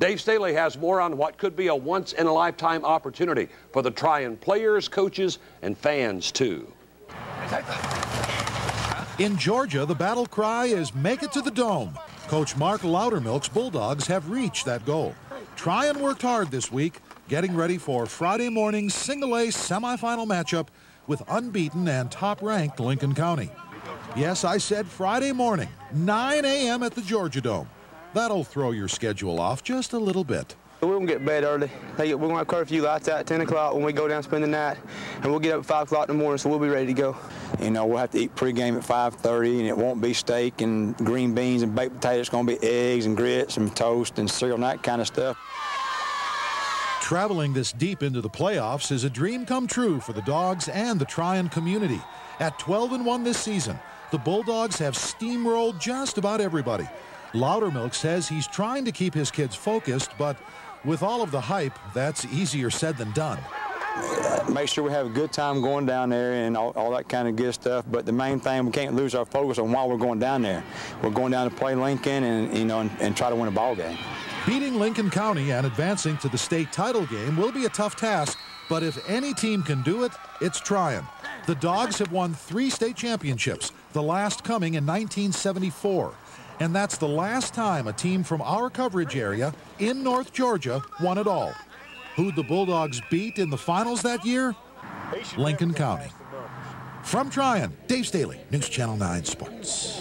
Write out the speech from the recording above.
Dave Staley has more on what could be a once-in-a-lifetime opportunity for the Trion players, coaches, and fans, too. In Georgia, the battle cry is make it to the Dome. Coach Mark Loudermilk's Bulldogs have reached that goal. Trion worked hard this week, getting ready for Friday morning's single-A semifinal matchup with unbeaten and top-ranked Lincoln County. Yes, I said Friday morning, 9 a.m. at the Georgia Dome. That'll throw your schedule off just a little bit. We're going to get bed early. We're going to have curfew lights out at 10 o'clock when we go down spend the night, and we'll get up at 5 o'clock in the morning, so we'll be ready to go. You know, we'll have to eat pregame at 5.30, and it won't be steak and green beans and baked potatoes. It's going to be eggs and grits and toast and cereal and that kind of stuff. Traveling this deep into the playoffs is a dream come true for the Dogs and the Trion community. At 12 and 1 this season, the Bulldogs have steamrolled just about everybody. Loudermilk says he's trying to keep his kids focused, but with all of the hype, that's easier said than done. Make sure we have a good time going down there and all, all, that kind of good stuff. But the main thing, we can't lose our focus on why we're going down there. We're going down to play Lincoln and you know and, and try to win a ball game. Beating Lincoln County and advancing to the state title game will be a tough task, but if any team can do it, it's Trion. The Dogs have won three state championships, the last coming in 1974. And that's the last time a team from our coverage area in North Georgia won it all. Who'd the Bulldogs beat in the finals that year? Lincoln County. From Trion, Dave Staley, News Channel 9 Sports.